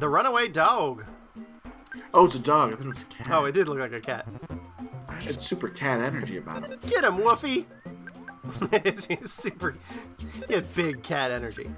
The runaway dog. Oh, it's a dog. I thought it was a cat. Oh, it did look like a cat. It's super cat energy about it. Get him, Woofy! it's, it's super. He had big cat energy.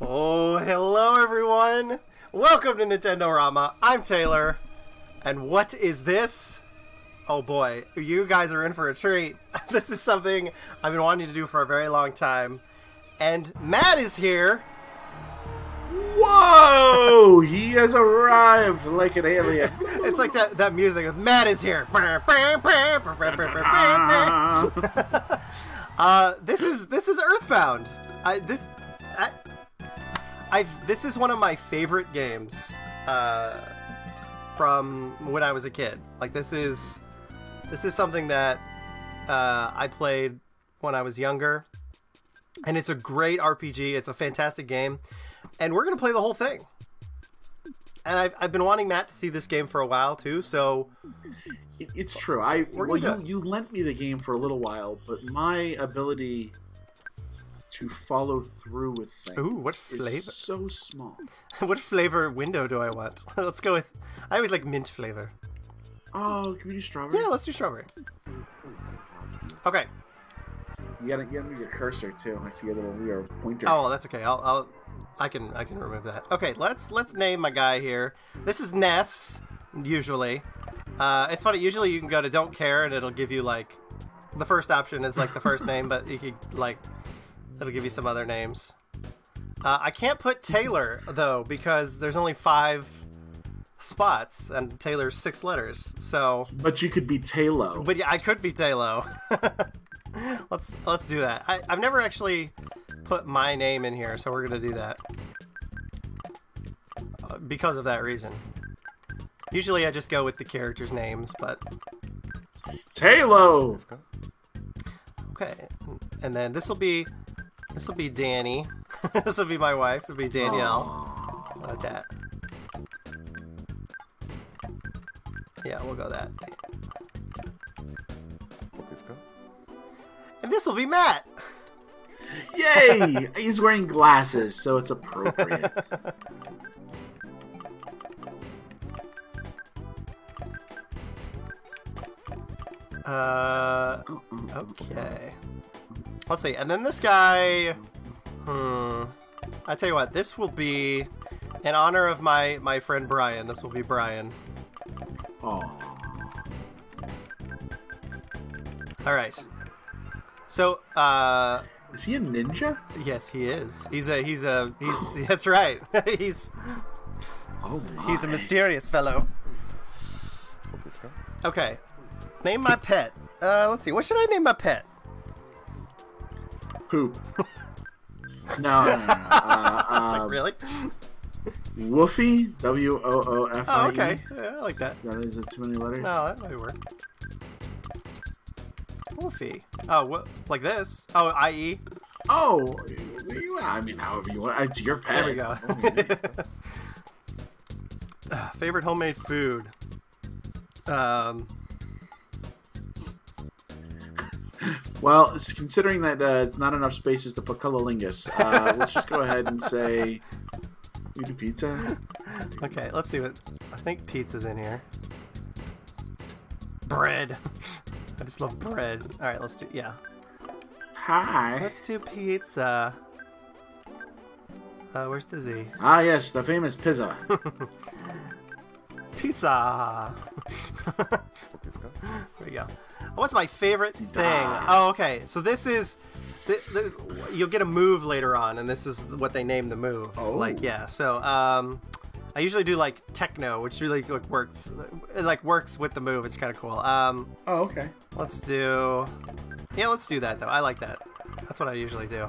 Oh, hello everyone! Welcome to Nintendo Rama. I'm Taylor. And what is this? Oh boy, you guys are in for a treat. this is something I've been wanting to do for a very long time. And Matt is here. Whoa! he has arrived like an alien. It's like that, that music is Matt is here. uh, this is this is Earthbound. I this I, I've this is one of my favorite games uh, from when I was a kid. Like this is this is something that uh, I played when I was younger, and it's a great RPG. It's a fantastic game, and we're gonna play the whole thing. And I've, I've been wanting Matt to see this game for a while too, so It- it's true. I well, you, you lent me the game for a little while, but my ability to follow through with things Ooh, what is flavor? so small. what flavor window do I want? let's go with. I always like mint flavor. Oh, can we do strawberry? Yeah, let's do strawberry. Okay. You gotta, you gotta move your cursor too. I see a little your pointer. Oh, that's okay. I'll, I'll, I can, I can remove that. Okay, let's let's name my guy here. This is Ness. Usually, uh, it's funny. Usually, you can go to don't care, and it'll give you like, the first option is like the first name, but you could like, it'll give you some other names. Uh, I can't put Taylor though because there's only five spots, and Taylor's six letters. So But you could be Talo. But yeah, I could be Talo. let's let's do that. I, I've never actually put my name in here, so we're gonna do that uh, because of that reason. Usually, I just go with the characters' names, but Talo. okay. And then this will be this will be Danny. this will be my wife. It'll be Danielle. Aw. Like that. Yeah, we'll go that. And this will be Matt. Yay! He's wearing glasses, so it's appropriate. Uh, okay. Let's see. And then this guy. Hmm. I tell you what. This will be in honor of my my friend Brian. This will be Brian. Aw. All right. So, uh, Is he a ninja? yes, he is. He's a he's a he's that's right. he's Oh my. he's a mysterious fellow. Okay. Name my pet. Uh, let's see. What should I name my pet? Poop. No, no, no. no. Uh, Like, uh, really? Woofy. W O O F I Oh, E. okay. Yeah, I like that. Is that is it too many letters? No, that might work. Wolfie. Oh, what? Like this? Oh, IE. Oh, I mean, however you want. It's your pet. There we go. Ah, Favorite homemade food. Um, Well, considering that uh, it's not enough spaces to put cololingus, uh, let's just go ahead and say we do pizza. okay, let's see what. I think pizza's in here. Bread. I just love bread. All right, let's do. Yeah, Hi. let's do pizza. Uh, where's the Z? Ah, yes, the famous pizza. Pizza. there we go. What's my favorite thing? Oh, okay. So this is, you'll get a move later on, and this is what they name the move. Oh. Like, yeah. So, um, I usually do like techno, which really like, works. It like works with the move. It's kind of cool. Um, Oh, okay. let's do. Yeah, let's do that though. I like that. That's what I usually do.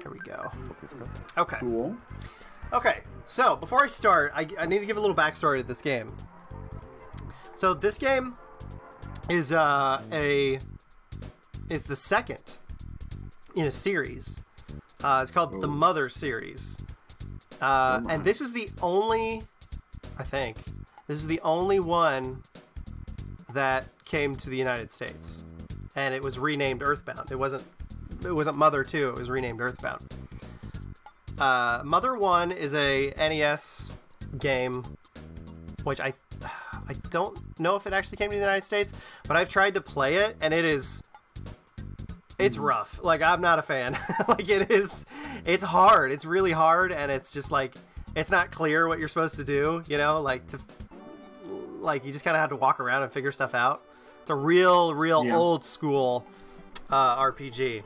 There we go. Okay. Cool. Okay, so before I start, I, I need to give a little backstory to this game. So this game is uh, a is the second in a series. Uh, it's called the Mother series, uh, Oh and this is the only, I think, this is the only one that came to the United States, and it was renamed Earthbound. It wasn't it wasn't Mother Two. It was renamed Earthbound. Uh, Mother One is a NES game, which I I don't know if it actually came to the United States, but I've tried to play it and it is it's rough. Like I'm not a fan. like it is it's hard. It's really hard and it's just like it's not clear what you're supposed to do, you know, like to like you just kind of have to walk around and figure stuff out. It's a real real Yeah. old school uh, RPG.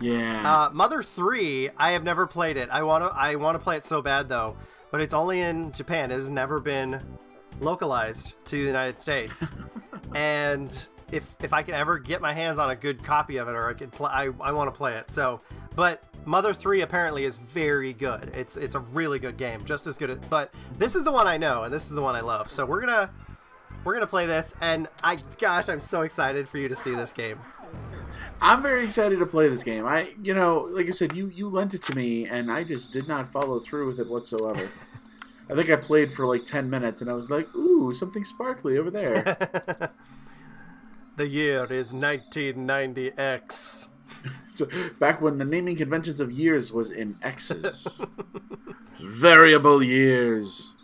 Yeah. Uh, Mother Three, I have never played it. I want to. I want to play it so bad though, but it's only in Japan. It has never been localized to the United States. and if if I can ever get my hands on a good copy of it, or I could play, I, I want to play it. So, but Mother Three apparently is very good. It's it's a really good game, just as good. As, but this is the one I know, and this is the one I love. So we're gonna we're gonna play this, and I gosh, I'm so excited for you to see this game. I'm very excited to play this game. I, you know, like I said, you you lent it to me, and I just did not follow through with it whatsoever. I think I played for like ten minutes, and I was like, "Ooh, something sparkly over there." The year is 1990X. so, back when the naming conventions of years was in X's, variable years.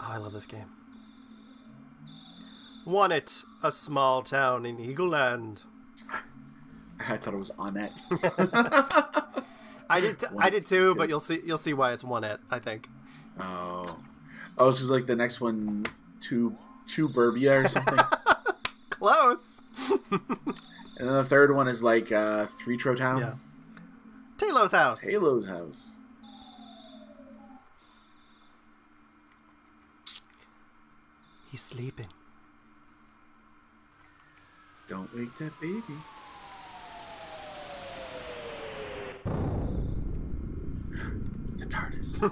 Oh, I love this game. Onett, a small town in Eagleland. I thought it was on it. I did, t- I did too, but you'll see, you'll see why it's one it. I think. oh, oh, this is like the next one, two two Burbia or something, Close. and then the third one is like uh, Three Tro Town. Yeah. Talos house. Halo's house. He's sleeping. Don't wake that baby. The TARDIS.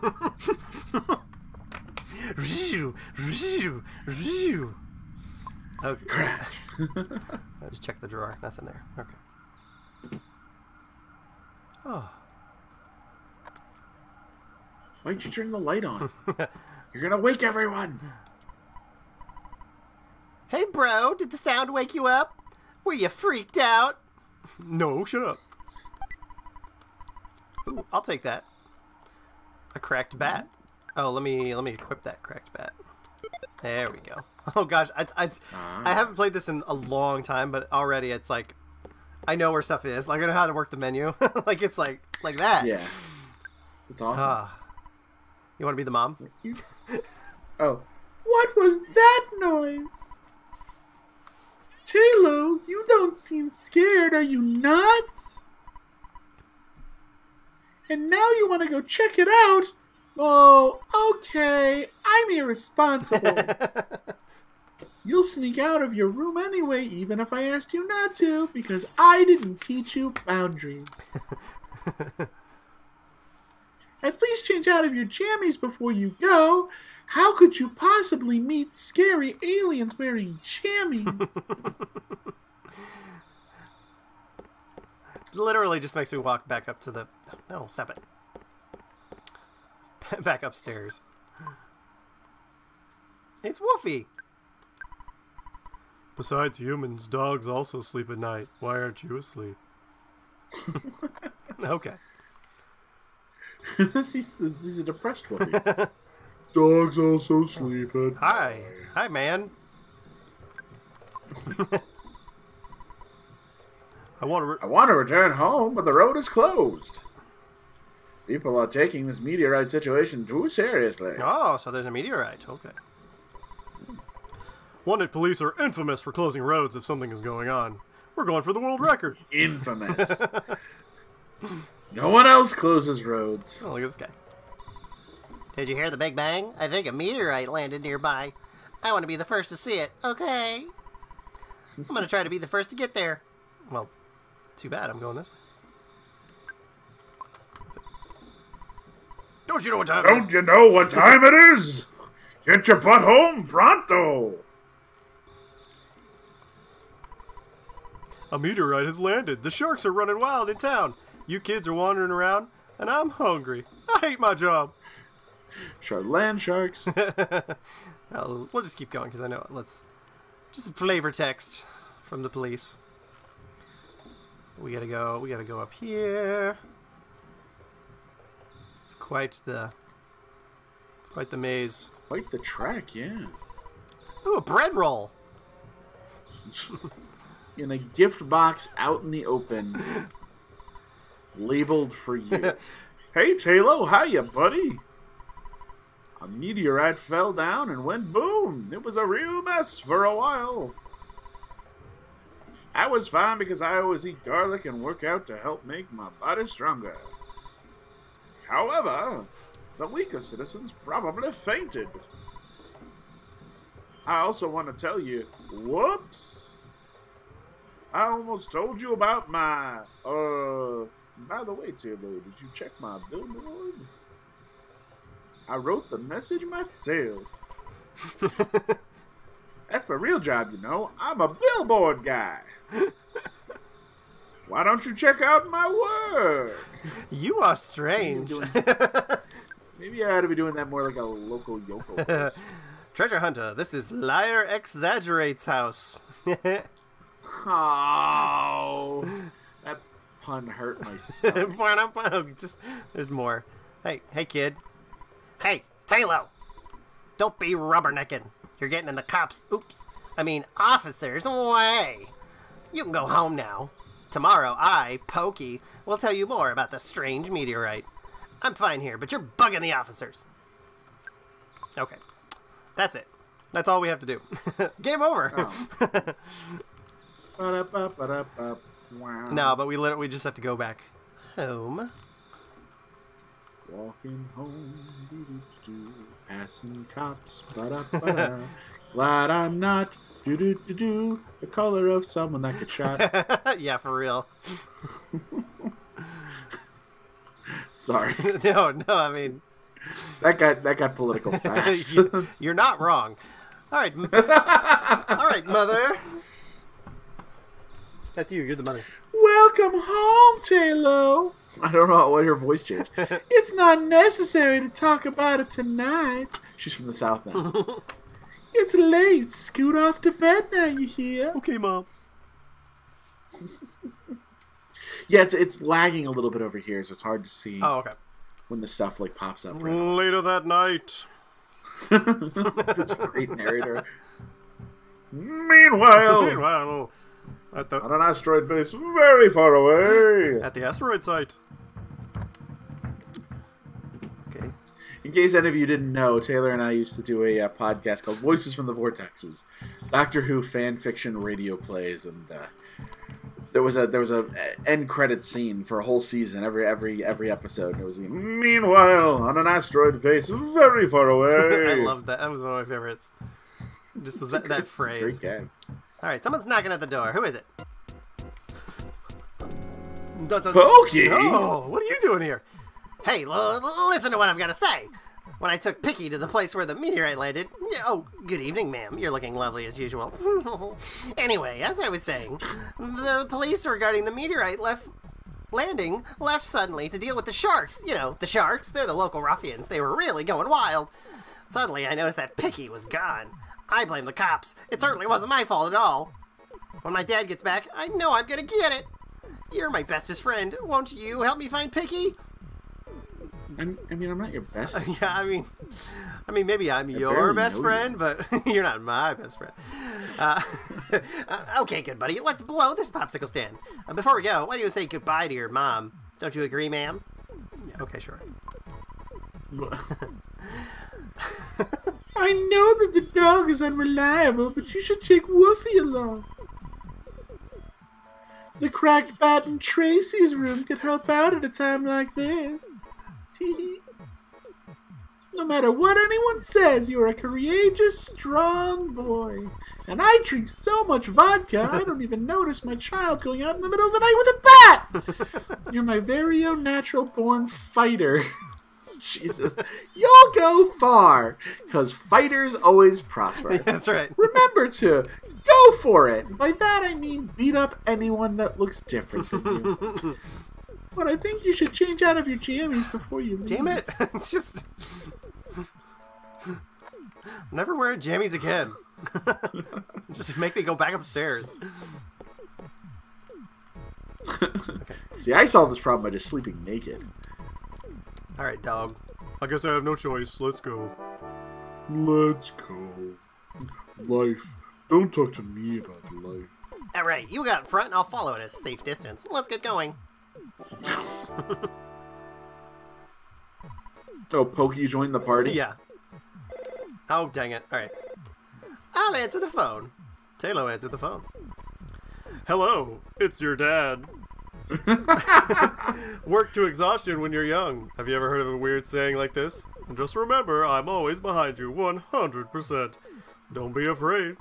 okay. Oh, Crash. I just check the drawer. Nothing there. Okay. Oh. Why'd you turn the light on? You're gonna wake everyone. Hey, bro, did the sound wake you up? Were you freaked out? No, shut up. Ooh, I'll take that. A cracked bat. Oh, let me let me equip that cracked bat. There we go. Oh gosh, I, I, I haven't played this in a long time, but already it's like I know where stuff is. Like I know how to work the menu. like it's like like that. Yeah. it's awesome. Ah. You want to be the mom? You- Oh. What was that noise? Talo, you don't seem scared, are you nuts? And now you want to go check it out? Oh, okay. I'm irresponsible. You'll sneak out of your room anyway, even if I asked you not to, because I didn't teach you boundaries. At least change out of your jammies before you go. How could you possibly meet scary aliens wearing jammies? literally just makes me walk back up to the no stop it. Back upstairs. It's woofy! Besides humans dogs also sleep at night. Why aren't you asleep? Okay. He's, he's a depressed woofy. Dogs also sleeping. hi hi man i want to re- I want to return home, but the road is closed. People are taking this meteorite situation too seriously. oh so there's a meteorite okay Onett police are infamous for closing roads if something is going on We're going for the world record. Infamous. no one else closes roads. Oh, look at this guy. Did you hear the Big Bang? I think a meteorite landed nearby. I want to be the first to see it. Okay. I'm going to try to be the first to get there. Well, too bad. I'm going this way. Don't you know what time? Don't you know what time it is? Get your butt home pronto. A meteorite has landed. The sharks are running wild in town. You kids are wandering around, and I'm hungry. I hate my job. Shardland sharks. We'll just keep going because I know. it. Let's just flavor text from the police. We gotta go. We gotta go up here. It's quite the. It's quite the maze. Quite the track, yeah. Ooh, a bread roll. In a gift box out in the open. labeled for you. hey, Taylor, hiya, buddy. A meteorite fell down and went boom. It was a real mess for a while. I was fine because I always eat garlic and work out to help make my body stronger. However, the weaker citizens probably fainted. I also want to tell you, whoops. I almost told you about my, uh, by the way, Taylor, did you check my billboard? I wrote the message myself. That's my real job, you know. I'm a billboard guy. Why don't you check out my work? You are strange. doing? Maybe I ought to be doing that more like a local yokel. Treasure hunter, this is Lier X. Agerate's house. oh, that pun hurt my stomach. just there's more. Hey, hey kid. Hey, Taylor! Don't be rubbernecking. You're getting in the cops. Oops. I mean, officers' way. You can go home now. Tomorrow, I, Pokey, will tell you more about the strange meteorite. I'm fine here, but you're bugging the officers. Okay. That's it. That's all we have to do. Game over. Oh. Wow. no, but we lit- we just have to go back home. Walking home, passing cops, ba-da-ba-da. Glad I'm not, doo-doo-doo-doo, the color of someone that gets shot. yeah, for real. Sorry, no, no, I mean, that got that got political fast. you, you're not wrong. All right, all right, mother. That's you. You're the mother. Welcome home, Taylor. I don't know what her voice changed. it's not necessary to talk about it tonight. She's from the south now. it's late. Scoot off to bed now. You hear? Okay, mom. Yeah, it's it's lagging a little bit over here, so it's hard to see Oh, okay. when the stuff like pops up. Right Later that night. That's a great narrator. Meanwhile, Meanwhile, at the on an asteroid base very far away. at the asteroid site. Okay. In case any of you didn't know, Taylor and I used to do a uh, podcast called Voices from the Vortex. It was Doctor Who fan fiction radio plays, and uh, there was a there was a end credit scene for a whole season, every every every episode. And it was the, meanwhile on an asteroid base very far away. I love that. That was one of my favorites. Just was that, that phrase. Great gag. All right, someone's knocking at the door. Who is it? Pokey? Oh, what are you doing here? Hey, listen to what I've got to say. When I took Picky to the place where the meteorite landed, oh, good evening, ma'am. You're looking lovely as usual. anyway, as I was saying, the police regarding the meteorite left landing left suddenly to deal with the sharks. You know, the sharks, they're the local ruffians. They were really going wild. Suddenly, I noticed that Picky was gone. I blame the cops. It certainly wasn't my fault at all. When my dad gets back, I know I'm gonna get it. You're my bestest friend. Won't you help me find Picky? I'm, I mean, I'm not your best. Yeah, I mean, I mean, maybe I'm your best friend, but you're not my best friend. Uh, okay, good buddy. Let's blow this popsicle stand. Uh, before we go, why don't you say goodbye to your mom? Don't you agree, ma'am? okay, sure. I know that the dog is unreliable, but you should take Woofy along. The cracked bat in Tracy's room could help out at a time like this. Tee No matter what anyone says, you're a courageous, strong boy. And I drink so much vodka, I don't even notice my child's going out in the middle of the night with a bat! You're my very own natural born fighter. Jesus. y'all go far, because fighters always prosper. That's right. Remember to go for it. By that I mean beat up anyone that looks different than you. but I think you should change out of your jammies before you leave. Damn it! Just never wear jammies again. just make me go back upstairs. See, I solved this problem by just sleeping naked. All right, dog. I guess I have no choice. Let's go. Let's go. Life. Don't talk to me about life. All right, you got in front, and I'll follow at a safe distance. Let's get going. Oh, Pokey joined the party? Yeah. Oh, dang it. All right. I'll answer the phone. Taylor answered the phone. Hello, it's your dad. Work to exhaustion when you're young. Have you ever heard of a weird saying like this? Just remember, I'm always behind you 100%. Don't be afraid.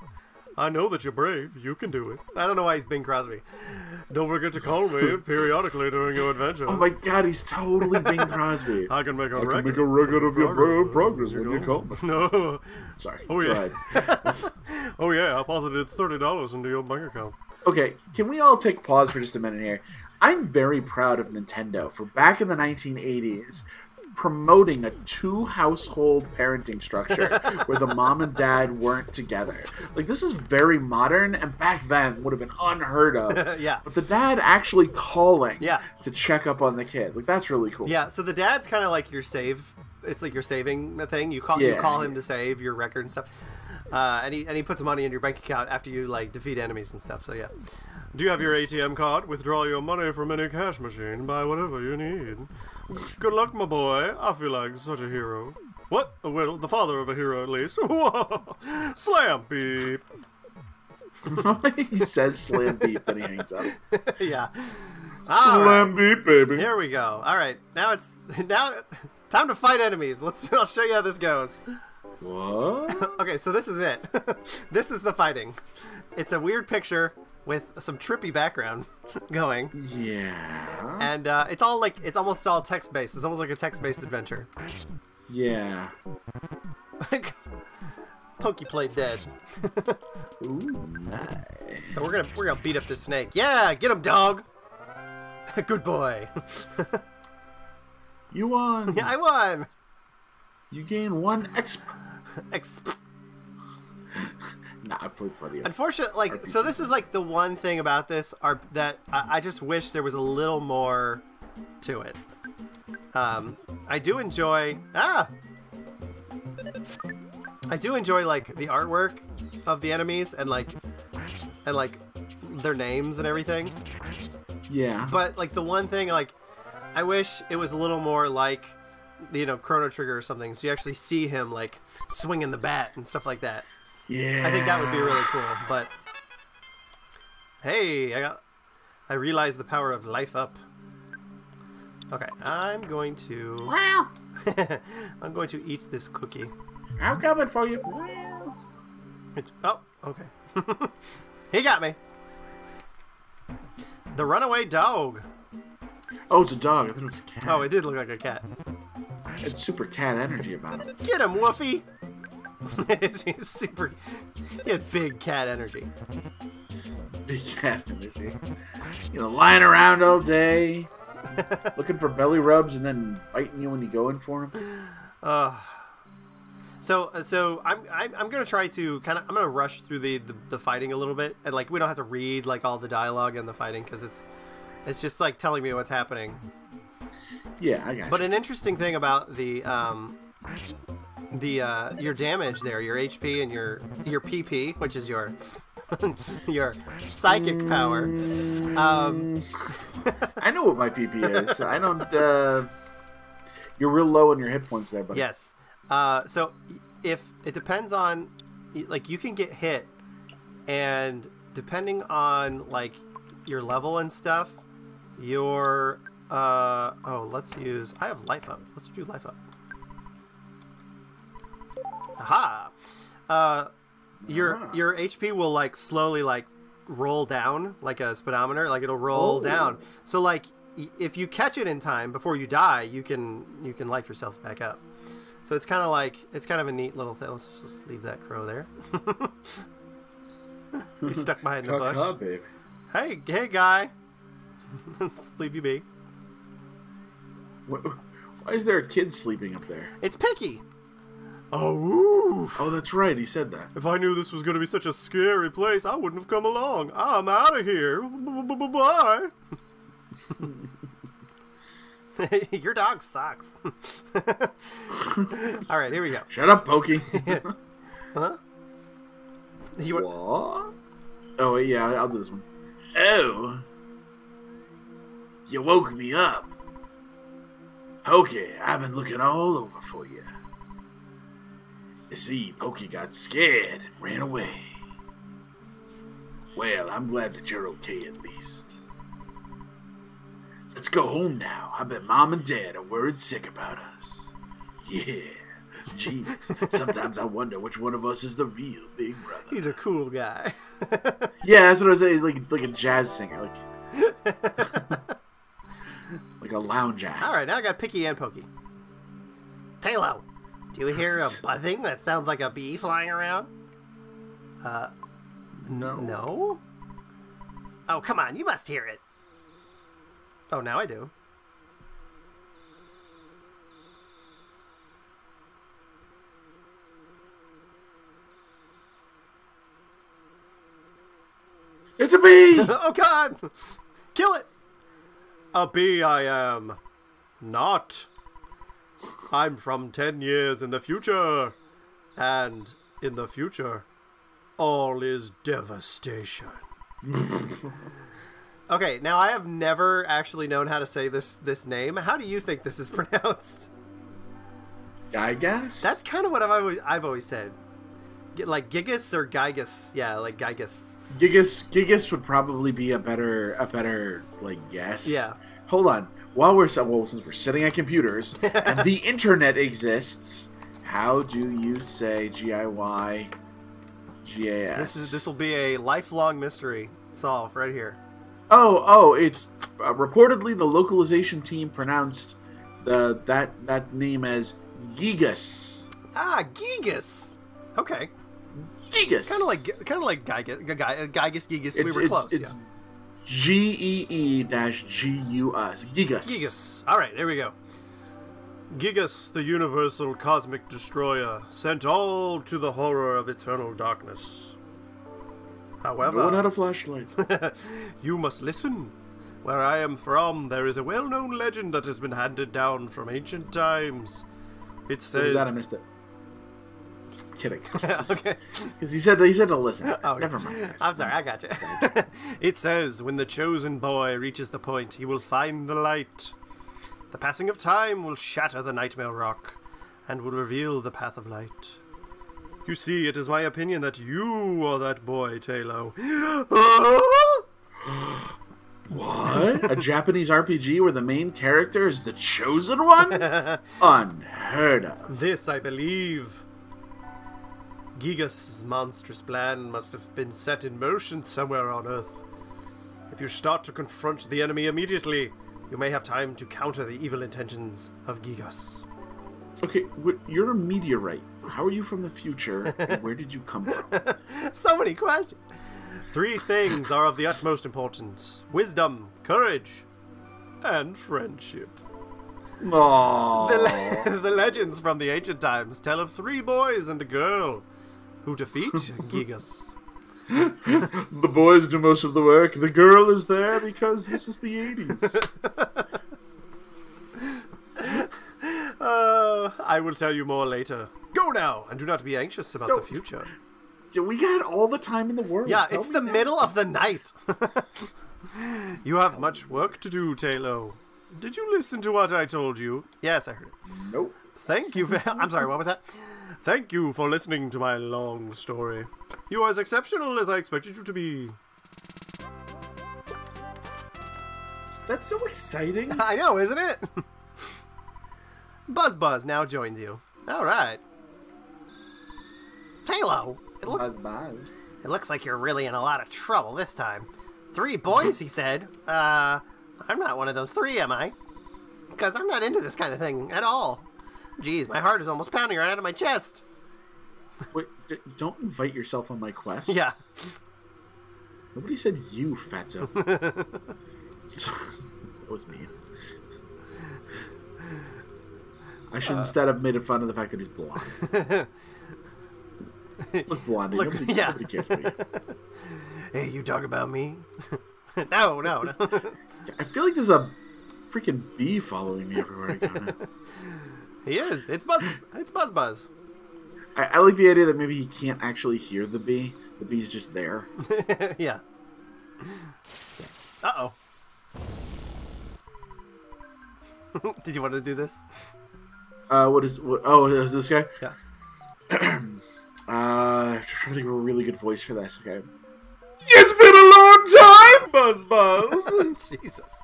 I know that you're brave. You can do it. I don't know why he's Bing Crosby. Don't forget to call me periodically during your adventure. Oh my god, he's totally Bing Crosby. I can make a I record. can make a record of your pro- progress You when you know? call me. No. Sorry. Oh, yeah. Oh yeah, I posited thirty dollars into your bank account. Okay, can we all take pause for just a minute here? I'm very proud of Nintendo for back in the 1980s promoting a two household parenting structure where the mom and dad weren't together. Like this is very modern and back then would have been unheard of. Yeah. But the dad actually calling Yeah. to check up on the kid. Like that's really cool. Yeah, so the dad's kind of like your save. It's like your saving a thing. You call you call him to save your record and stuff. Uh, and he and he puts money in your bank account after you like defeat enemies and stuff. So yeah. Do you have your ATM card? Withdraw your money from any cash machine. Buy whatever you need. Good luck, my boy. I feel like such a hero. What? Well, the father of a hero, at least. Whoa! Slam beep. he says slam beep, then he hangs up. yeah. All right. Slam beep, baby. Here we go. All right. Now it's now time to fight enemies. Let's. I'll show you how this goes. What? Okay, so this is it. this is the fighting. It's a weird picture with some trippy background going, Yeah. and uh, it's all like it's almost all text based. It's almost like a text based adventure. Yeah. Pokey played dead. Ooh, nice. So we're gonna we're gonna beat up this snake. Yeah, get him, dog. Good boy. You won. yeah, I won. You gain one exp. Ex- Nah, I played plenty of. Unfortunately, like so, this is like the one thing about this are that I, I just wish there was a little more to it. Um, I do enjoy ah, I do enjoy like the artwork of the enemies and like and like their names and everything. Yeah. But like the one thing, like I wish it was a little more like you know Chrono Trigger or something, so you actually see him like swinging the bat and stuff like that. Yeah. I think that would be really cool. But hey, I got I realized the power of life up. Okay, I'm going to Wow. I'm going to eat this cookie. I'm coming for you. It's, oh, okay. he got me. The runaway dog. Oh, it's a dog. I thought it was a cat. Oh, it did look like a cat. It's super cat energy about it. Get him, Woofy. it's, it's super. Big cat energy. Big cat energy. You know, lying around all day, looking for belly rubs, and then biting you when you go in for them. Uh, so so I'm I'm, I'm gonna try to kind of I'm gonna rush through the, the the fighting a little bit and like we don't have to read like all the dialogue and the fighting because it's it's just like telling me what's happening. Yeah, I got But you. an interesting thing about the um the uh your damage there, your HP and your your PP, which is your your psychic power. Um, I know what my PP is. I don't. uh You're real low on your hit points there, but Yes. Uh, so if it depends on, like, you can get hit, and depending on like your level and stuff, your uh oh, let's use. I have life up. Let's do life up. Aha. Uh, your Ah. your HP will like slowly like roll down like a speedometer. Like it'll roll Oh. down. So like if you catch it in time before you die, you can you can life yourself back up. So it's kind of like it's kind of a neat little thing. Let's just leave that crow there. He's stuck behind the bush. Caw-caw. Hey, hey, guy. Just leave you be. Why is there a kid sleeping up there? It's Picky. Oh, oof. Oh, that's right. He said that. if I knew this was going to be such a scary place, I wouldn't have come along. I'm out of here. Bye. Your dog sucks. All right, here we go. Shut up, Pokey. Huh? You want, what? Oh, yeah, I'll do this one. Oh. You woke me up. Pokey, I've been looking all over for you. You see, Pokey got scared and ran away. Well, I'm glad that you're okay at least. Let's go home now. I bet Mom and Dad are worried sick about us. Yeah. Jeez. Sometimes I wonder which one of us is the real big brother. he's a cool guy. Yeah, that's what I was saying. He's like like a jazz singer, like like a lounge act. All right, now I got Picky and Pokey. Taylor, do you hear a buzzing that sounds like a bee flying around? Uh, No. No? Oh, come on, you must hear it. Oh, now I do. It's a bee. oh, God! Kill it! A bee I am. Not. I'm from ten years in the future. And in the future, all is devastation. okay, now I have never actually known how to say this this name. How do you think this is pronounced? I guess That's kind of what I've always I've always said. G- Like Gigas or Gigas? Yeah, like Gigas. Gigas. Gigas would probably be a better a better like guess. Yeah. Hold on. While we're well, since we're sitting at computers and the internet exists, how do you say G I Y G A S? This is this will be a lifelong mystery solved right here. Oh, oh, it's uh, reportedly the localization team pronounced the that that name as Gigas. Ah, Gigas. Okay, Gigas. kind of like kind of like Gigas, Gigas, Gigas, Gigas. it's we were it's close. it's yeah. G E E dash G U S. Gigas. Gigas. All right, there we go. Giygas, the universal cosmic destroyer, sent all to the horror of eternal darkness. However, No one had a flashlight. you must listen. Where I am from, there is a well known legend that has been handed down from ancient times. It says. that? I missed it. Kidding. okay. Because he said he said to listen. Oh, Never mind. Guys. I'm sorry, I got you. it says, when the chosen boy reaches the point, he will find the light. The passing of time will shatter the nightmare rock and will reveal the path of light. You see, it is my opinion that you are that boy, Taylor. What? a Japanese RPG where the main character is the chosen one? Unheard of. This, I believe. Giygas' monstrous plan must have been set in motion somewhere on Earth. If you start to confront the enemy immediately, you may have time to counter the evil intentions of Giygas. Okay, you're a meteorite. How are you from the future? and where did you come from? so many questions. Three things are of the utmost importance wisdom, courage, and friendship. The, le- the legends from the ancient times tell of three boys and a girl who defeat Giygas. The boys do most of the work. The girl is there because this is the 80s. Uh, I will tell you more later. Go now, and do not be anxious about the future. So we got all the time in the world. Yeah, Tell it's the now. middle of the night. you have much work to do, Taylor. Did you listen to what I told you? Yes, I heard it. Nope. Thank you. ve- I'm sorry, what was that? Thank you for listening to my long story. You are as exceptional as I expected you to be. That's so exciting. I know, isn't it? Buzz Buzz now joins you. All right. Talo, it, look, Buzz buzz. it looks like you're really in a lot of trouble this time. Three boys, he said. Uh, I'm not one of those three, am I? Because I'm not into this kind of thing at all. Geez, my heart is almost pounding right out of my chest. Wait, d- don't invite yourself on my quest. Yeah. Nobody said you, fatso. that was mean. I should instead have made fun of the fact that he's blonde. Look, blondie. Look- nobody, yeah. nobody cares about you. Hey, you talk about me? no, no, no. I feel like there's a freaking bee following me everywhere I go now. He is. It's Buzz. It's Buzz Buzz. I, I like the idea that maybe he can't actually hear the bee. The bee's just there. yeah. Uh oh. Did you want to do this? Uh, what is? What, oh, is this guy? Yeah. Uh, I'm trying to think of a really good voice for this. Okay. It's been a long time, Buzz Buzz. Jesus.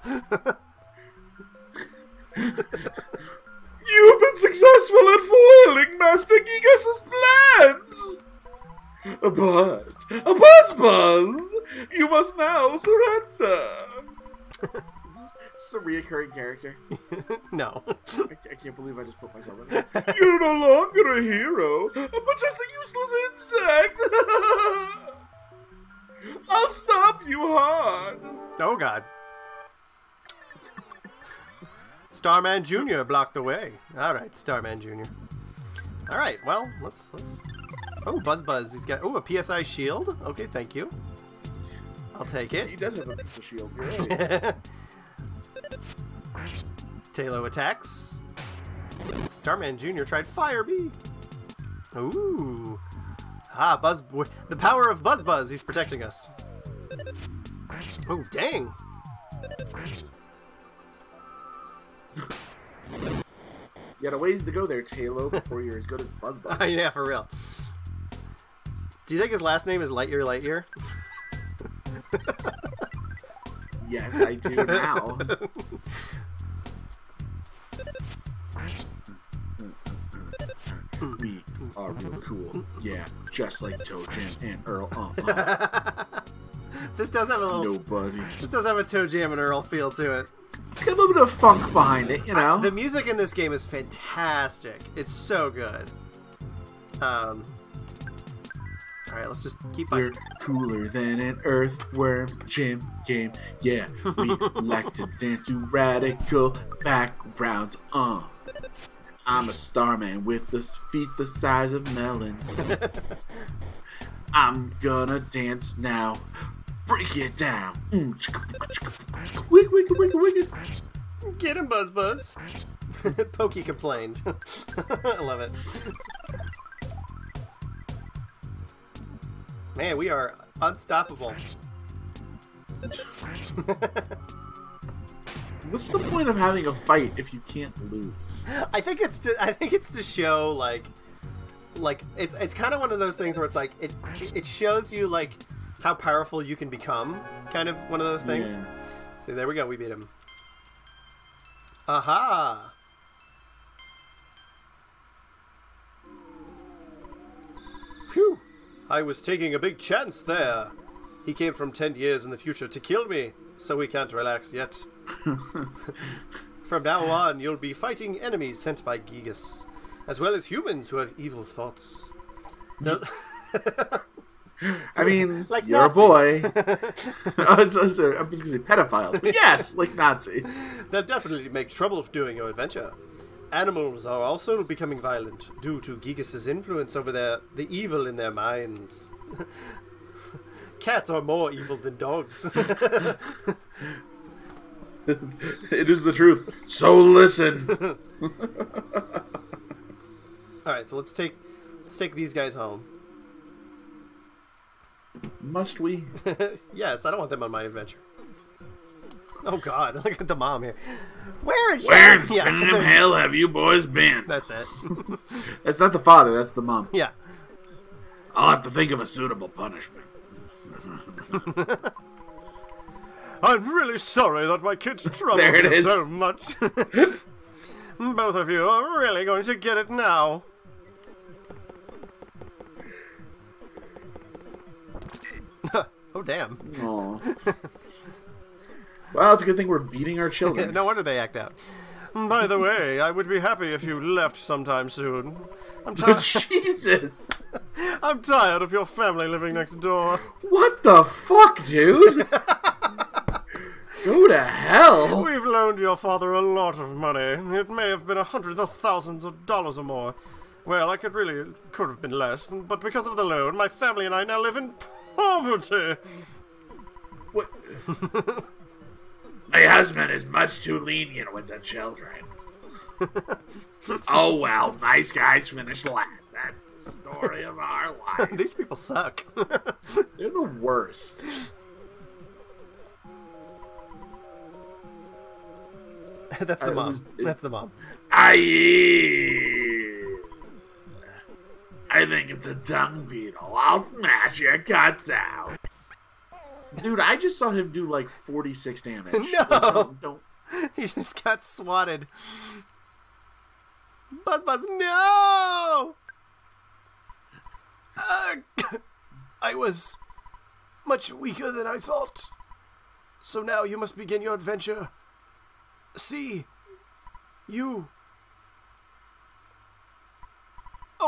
You've been successful at foiling Master Giygas's plans. But, a Buzz Buzz, you must now surrender. this, is, this a reoccurring character. no. I, I can't believe I just put myself in it. You're no longer a hero, but just a useless insect. I'll stop you hard. Oh God. Starman Junior blocked the way. All right, Starman Junior. All right, well, let's let's. Oh, Buzz Buzz. He's got oh a PSI shield. Okay, thank you. I'll take it. He does have a of shield. Right. Talo attacks. Starman Jr. tried Fire Bee. Ooh. Ah, Buzz. The power of Buzz Buzz. He's protecting us. Oh, dang. You got a ways to go there, Talo, before you're as good as Buzz Buzz. yeah, for real. Do you think his last name is Lightyear Lightyear? Yes, I do now. we are real cool. Yeah, just like ToeJam and Earl. Uh, This does have a little. nobody. This does have a ToeJam and Earl feel to it. A little bit of funk behind it, you know. The music in this game is fantastic. It's so good. Um. All right, let's just keep We're on. cooler than an Earthworm Jim game. Yeah, we like to dance to radical backgrounds. Uh, I'm a starman with the feet the size of melons. I'm gonna dance now. Break it down. Get him, Buzz Buzz. Pokey complained. I love it. Man, we are unstoppable. What's the point of having a fight if you can't lose? I think it's to I think it's to show like like it's it's kind of one of those things where it's like it it shows you like how powerful you can become. Kind of one of those things. Yeah. See, there we go. We beat him. Aha! Phew! I was taking a big chance there. He came from ten years in the future to kill me, so we can't relax yet. from now on, you'll be fighting enemies sent by Giygas, as well as humans who have evil thoughts. I mean, Like you're Nazis. a boy. oh, it's, it's, I was gonna say pedophiles, but yes, like Nazis. They'll definitely make trouble during your adventure. Animals are also becoming violent due to Giygas' influence over their the evil in their minds. Cats are more evil than dogs. It is the truth. So listen. All right, so let's take let's take these guys home. Must we? yes, I don't want them on my adventure. Oh God, look at the mom here. Where is she? Where in Yeah, Sam hell have you boys been? That's it. That's not the father. That's the mom. yeah. I'll have to think of a suitable punishment. I'm really sorry that my kids troubled There it you is. so much. Both of you are really going to get it now. Oh, damn. Aw. well, it's a good thing we're beating our children. No wonder they act out. By the way, I would be happy if you left sometime soon. I'm, ti- Jesus! I'm tired of your family living next door. What the fuck, dude? Go to hell! We've loaned your father a lot of money. It may have been a hundreds of thousands of dollars or more. Well, I could really could have been less, but because of the loan, my family and I now live in poverty. What? My husband is much too lenient with the children. oh well, nice guys finish last. That's the story of our life. These people suck. They're the worst. That's the Alright, mom. who's- That's the mom. I I think it's a dung beetle. I'll smash your guts out. Dude, I just saw him do like 46 damage. No. Don't, don't- He just got swatted. Buzz Buzz, no! Uh, I was much weaker than I thought. So now you must begin your adventure. See, you.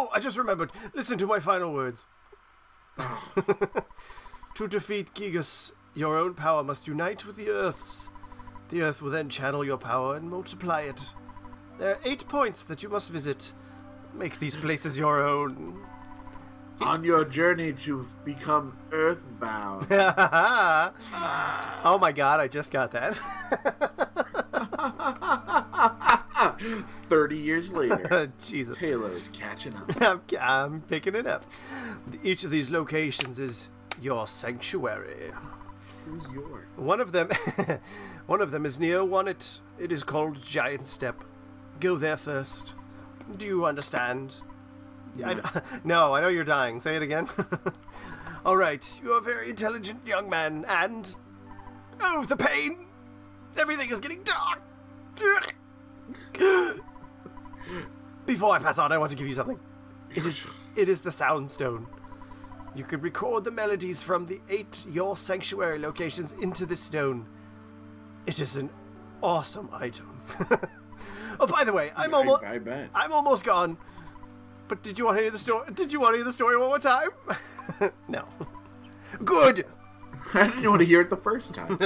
Oh, I just remembered. Listen to my final words. to defeat Giygas, your own power must unite with the Earth's. The Earth will then channel your power and multiply it. There are eight points that you must visit. Make these places your own. on your journey to become earthbound. oh my god, I just got that. 30 years later, Jesus. Taylor's catching up. I'm, I'm picking it up. Each of these locations is your sanctuary. Who's yours? One of them, one of them is near Onett. It is called Giant Step. Go there first. Do you understand? Yeah, I, no, I know you're dying. Say it again. All right, you are a very intelligent young man, and oh, the pain! Everything is getting dark. Before I pass on, I want to give you something. It is, it is the Soundstone. You can record the melodies from the eight Your Sanctuary locations into this stone. It is an awesome item. oh, by the way, I'm almost I, I. I'm almost gone. But did you want to hear the story? Did you want to hear the story one more time? no. Good. I didn't want to hear it the first time.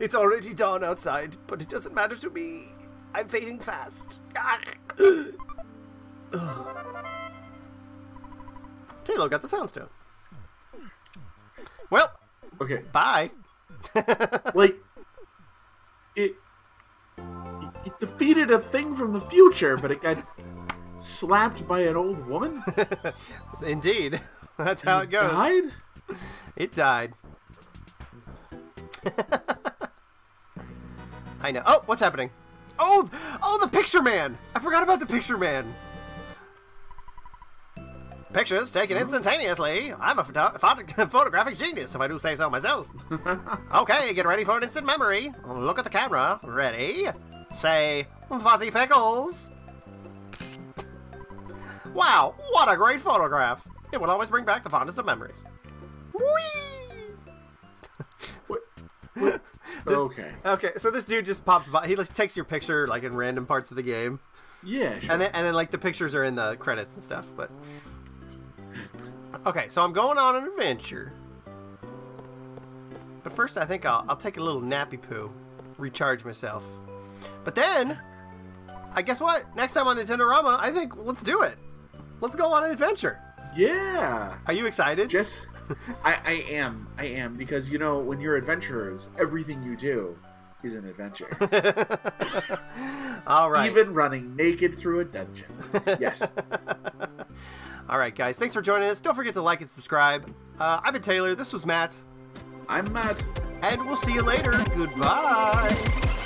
it's already dawn outside, but it doesn't matter to me. I'm fading fast. Taylor got the soundstone. Well, Okay, bye. like it, it defeated a thing from the future, but it got slapped by an old woman. Indeed. That's how it goes. Died. It died. I know. Oh, what's happening? Oh, oh, the picture man. I forgot about the picture man. Pictures taken instantaneously. I'm a photo- photo- photographic genius, if I do say so myself. okay, get ready for an instant memory. Look at the camera. Ready? Say, Fuzzy Pickles. Wow, what a great photograph. It will always bring back the fondest of memories. Whee! What? what? This- okay. Okay, so this dude just pops by. He like, takes your picture like in random parts of the game, Yeah. Sure. and then and then like the pictures are in the credits and stuff. But okay, so I'm going on an adventure. But first, I think I'll I'll take a little nappy poo, recharge myself. But then, I guess what? Next time on Nintendo Rama, I think let's do it. Let's go on an adventure. yeah. Are you excited? Just, I, I am, I am, because you know, when you're adventurers, everything you do is an adventure. All right. Even running naked through a dungeon. Yes. All right, guys. Thanks for joining us. Don't forget to like and subscribe. Uh, I've been Taylor. This was Matt. I'm Matt. And we'll see you later. Goodbye.